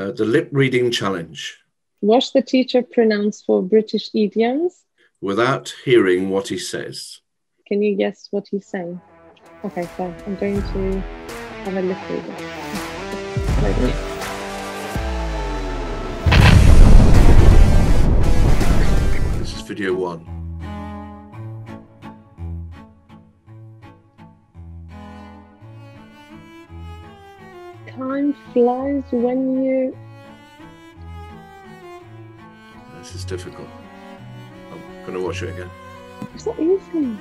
Uh, the lip reading challenge Watch the teacher pronounce for British idioms. without hearing what he says. Can you guess what he's saying? Okay, so I'm going to have a lip reading. Ready? This is video one. Time flies when you. This is difficult. I'm going to watch it again. It's not easy.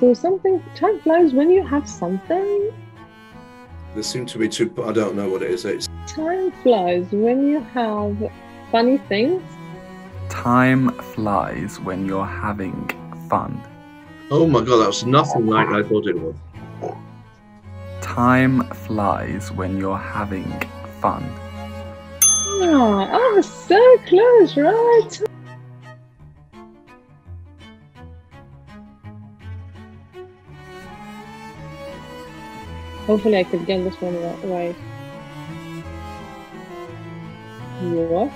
So something time flies when you have something. There seem to be two. I don't know what it is. It's Time flies when you have funny things. Time flies when you're having fun. Oh my god, that was nothing like I thought it was. Time flies when you're having fun. Ah, I was so close, right? Hopefully, I could get this one ri- right. What?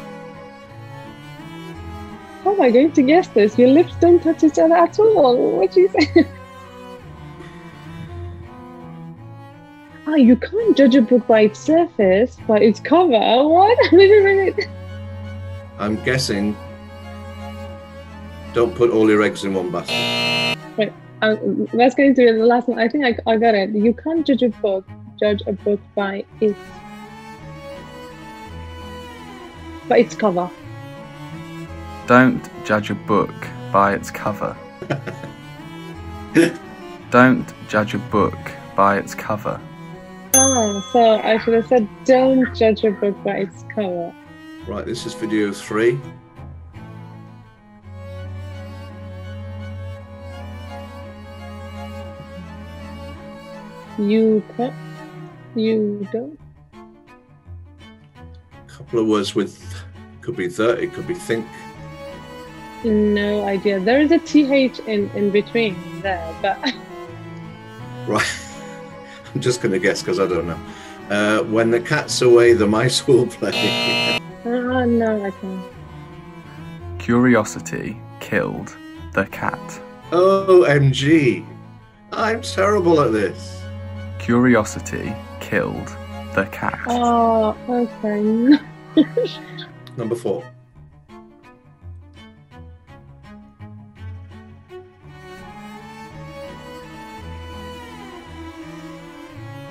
How am I going to guess this? Your lips don't touch each other at all. What do you say? Ah, you can't judge a book by its surface, by its cover. What? Wait a minute. I'm guessing. Don't put all your eggs in one basket. Um, let's go into the last one. I think I, I got it. You can't judge a book, judge a book by its by its cover. Don't judge a book by its cover. Don't judge a book by its cover. Ah, so I should have said, don't judge a book by its cover. Right, this is video three. You can you don't. A couple of words with could be the, it could be think. No idea. There is a th in in between there, but Right. I'm just going to guess because I don't know. Uh, when the cat's away, the mice will play. ah, no, I can't. Curiosity killed the cat. OMG. I'm terrible at this. Curiosity killed the cat. Oh, okay. Number four.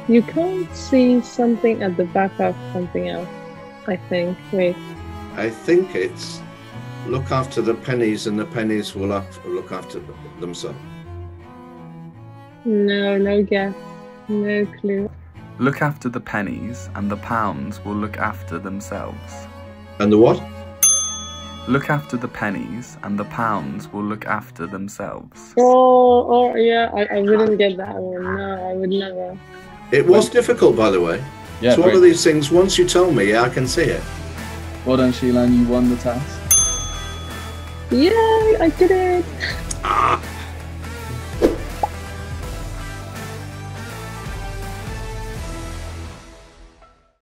You can't see something at the back of something else. I think. Wait. I think it's look after the pennies and the pennies will look after themselves. No, no guess. No clue. Look after the pennies, and the pounds will look after themselves. And the what? Look after the pennies, and the pounds will look after themselves. Oh, oh yeah, I, I wouldn't get that one. No, I would never. It was difficult, by the way. Yeah, it's one great. of these things, once you tell me, I can see it. Well done, Shilan, and you won the task. Yay, I did it!